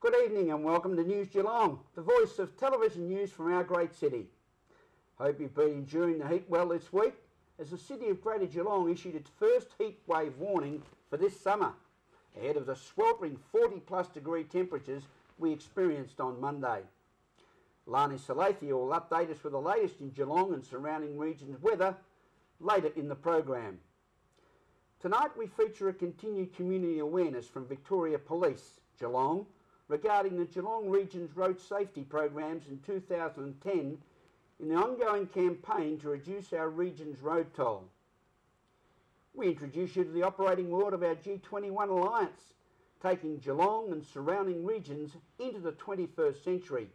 Good evening and welcome to News Geelong, the voice of television news from our great city. Hope you've been enjoying the heat well this week as the City of Greater Geelong issued its first heat wave warning for this summer, ahead of the sweltering 40 plus degree temperatures we experienced on Monday. Larni Salathiel will update us with the latest in Geelong and surrounding regions weather later in the program. Tonight we feature a continued community awareness from Victoria Police, Geelong, regarding the Geelong Region's road safety programs in 2010 in the ongoing campaign to reduce our region's road toll. We introduce you to the operating world of our G21 Alliance, taking Geelong and surrounding regions into the 21st century.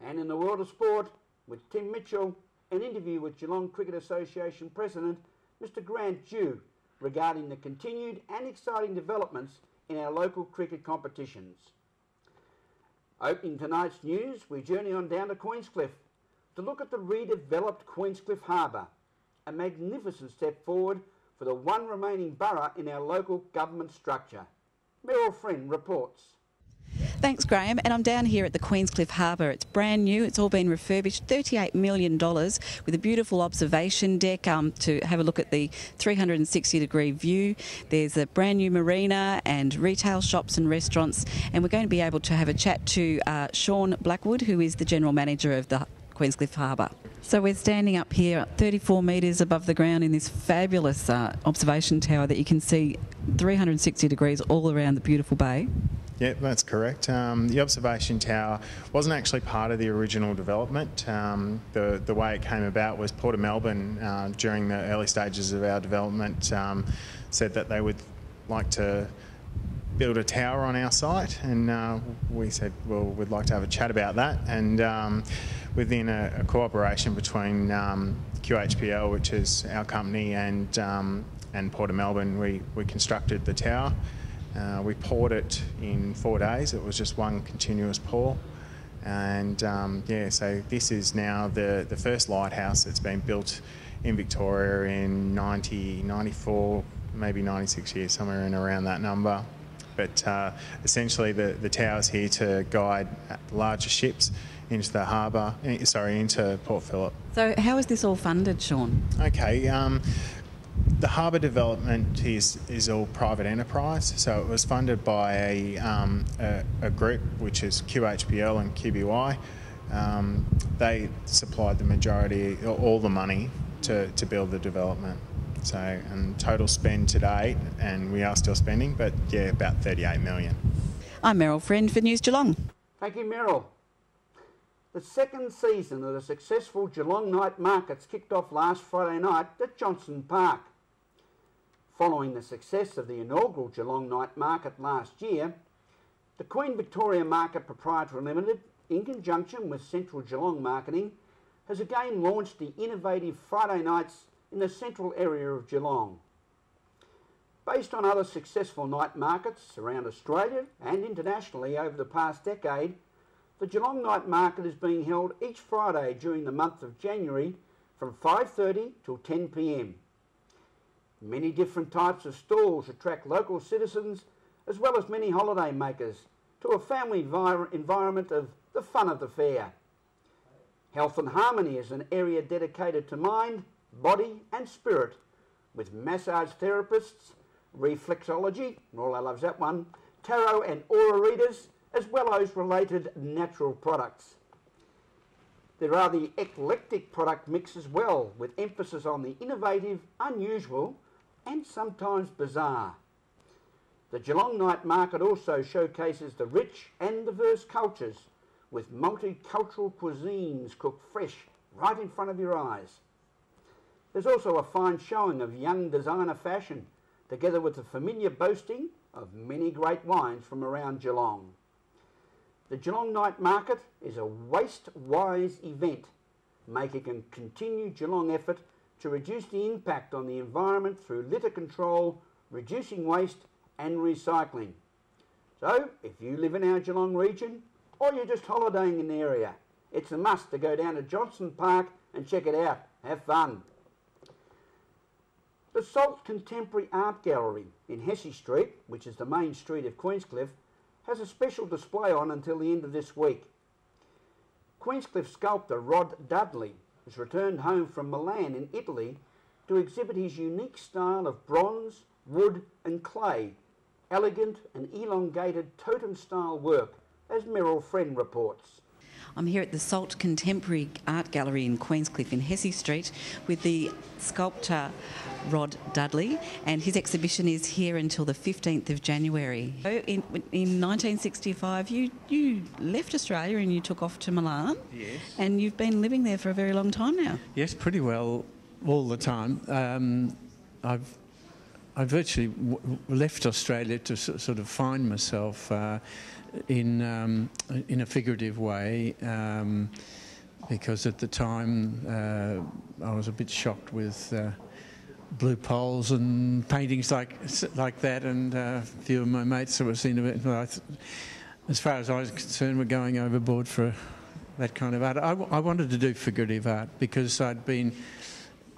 And in the world of sport, with Tim Michell, an interview with Geelong Cricket Association President Mr Grant Dew regarding the continued and exciting developments in our local cricket competitions. Opening tonight's news, we journey on down to Queenscliff to look at the redeveloped Queenscliff Harbour, a magnificent step forward for the one remaining borough in our local government structure. Meryl Friend reports. Thanks, Graham. And I'm down here at the Queenscliff Harbour. It's brand new. It's all been refurbished. $38 million with a beautiful observation deck um, to have a look at the 360 degree view. There's a brand new marina and retail shops and restaurants. And we're going to be able to have a chat to uh, Sean Blackwood, who is the General Manager of the Queenscliff Harbour. So we're standing up here 34 metres above the ground in this fabulous uh, observation tower that you can see 360 degrees all around the beautiful bay. Yeah, that's correct. Um, the observation tower wasn't actually part of the original development. Um, the, the way it came about was Port of Melbourne, uh, during the early stages of our development, um, said that they would like to build a tower on our site, and uh, we said, well, we'd like to have a chat about that. And um, within a, a, cooperation between um, QHPL, which is our company, and um, and Port of Melbourne, we, we constructed the tower. Uh, we poured it in four days. It was just one continuous pour. And um, yeah, so this is now the, the first lighthouse that's been built in Victoria in 90, 94, maybe 96 years, somewhere in around that number. But uh, essentially, the, the tower's here to guide larger ships into the harbour, eh, sorry, into Port Phillip. So, how is this all funded, Sean? Okay, um, the harbour development is, is all private enterprise, so it was funded by a, um, a, a, group which is QHPL and QBY. Um, they supplied the majority, all the money to, to build the development. So, and total spend to date, and we are still spending, but yeah, about 38 million. I'm Meryl Friend for News Geelong. Thank you, Meryl. The second season of the successful Geelong Night Markets kicked off last Friday night at Johnson Park. Following the success of the inaugural Geelong Night Market last year, the Queen Victoria Market Proprietary Limited, in conjunction with Central Geelong Marketing, has again launched the innovative Friday nights in the central area of Geelong. Based on other successful night markets around Australia and internationally over the past decade, the Geelong Night Market is being held each Friday during the month of January from 5.30 till 10pm. Many different types of stalls attract local citizens as well as many holiday makers to a family environment of the fun of the fair. Health and Harmony is an area dedicated to mind, body and spirit with massage therapists, reflexology, Rolla loves that one, tarot and aura readers, as well as related natural products. There are the eclectic product mix as well, with emphasis on the innovative, unusual, and sometimes bizarre. The Geelong Night Market also showcases the rich and diverse cultures, with multicultural cuisines cooked fresh right in front of your eyes. There's also a fine showing of young designer fashion, together with the familiar boasting of many great wines from around Geelong. The Geelong Night Market is a waste-wise event, making a continued Geelong effort to reduce the impact on the environment through litter control, reducing waste and recycling. So, if you live in our Geelong region, or you're just holidaying in the area, it's a must to go down to Johnson Park and check it out. Have fun. The Salt Contemporary Art Gallery in Hesse Street, which is the main street of Queenscliff, has a special display on until the end of this week. Queenscliff sculptor Rod Dudley has returned home from Milan in Italy to exhibit his unique style of bronze, wood and clay, elegant and elongated totem style work, as Meryl Friend reports. I'm here at the Salt Contemporary Art Gallery in Queenscliff in Hesse Street with the sculptor Rod Dudley, and his exhibition is here until the 15th of January. In, in 1965, you, you left Australia and you took off to Milan. Yes. And you've been living there for a very long time now. Yes, pretty well all the time. Um, I've I virtually w- left Australia to s- sort of find myself uh, in um, in a figurative way. Um, because at the time uh, I was a bit shocked with uh, blue poles and paintings like like that, and uh, a few of my mates that were seen a bit. As far as I was concerned, were going overboard for that kind of art. I, w- I wanted to do figurative art because I'd been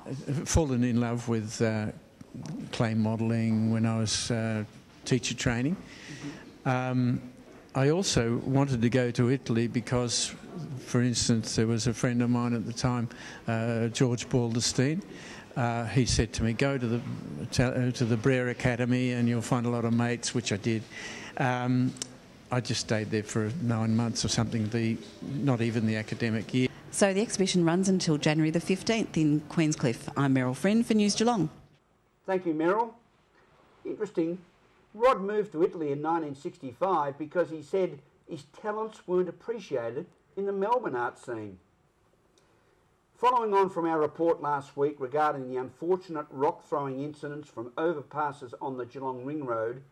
uh, fallen in love with uh, clay modelling when I was uh, teacher training. Um, I also wanted to go to Italy because, for instance, there was a friend of mine at the time, uh, George Baldessin. Uh, he said to me, "Go to the to, to the Brera Academy, and you'll find a lot of mates," which I did. Um, I just stayed there for nine months or something. The not even the academic year. So the exhibition runs until January the 15th in Queenscliff. I'm Meryl Friend for News Geelong. Thank you, Meryl. Interesting. Rod moved to Italy in 1965 because he said his talents weren't appreciated in the Melbourne art scene. Following on from our report last week regarding the unfortunate rock throwing incidents from overpasses on the Geelong Ring Road,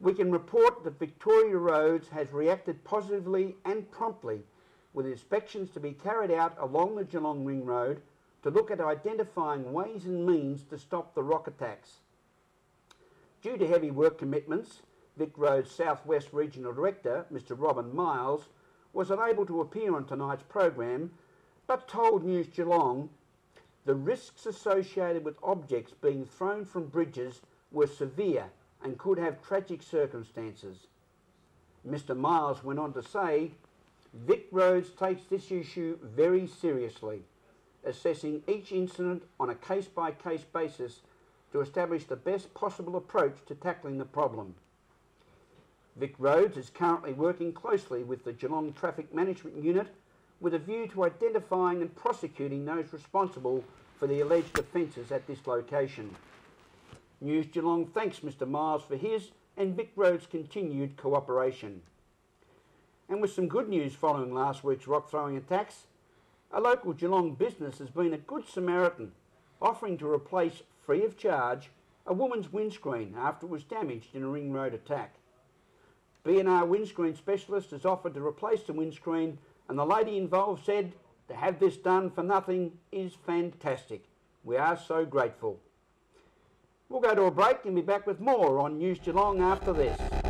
we can report that Victoria Roads has reacted positively and promptly with inspections to be carried out along the Geelong Ring Road to look at identifying ways and means to stop the rock attacks. Due to heavy work commitments, Vic Road's Southwest Regional Director, Mr Robin Miles, was unable to appear on tonight's program but told News Geelong the risks associated with objects being thrown from bridges were severe and could have tragic circumstances. Mr Miles went on to say, Vic Roads takes this issue very seriously, assessing each incident on a case-by-case basis to establish the best possible approach to tackling the problem. Vic Roads is currently working closely with the Geelong Traffic Management Unit with a view to identifying and prosecuting those responsible for the alleged offences at this location. News Geelong thanks Mr Miles for his and Vic Road's continued cooperation. And with some good news following last week's rock throwing attacks, a local Geelong business has been a good Samaritan, offering to replace free of charge a woman's windscreen after it was damaged in a ring road attack. B&R Windscreen Specialist has offered to replace the windscreen and the lady involved said to have this done for nothing is fantastic. We are so grateful. We'll go to a break and be back with more on News Geelong after this.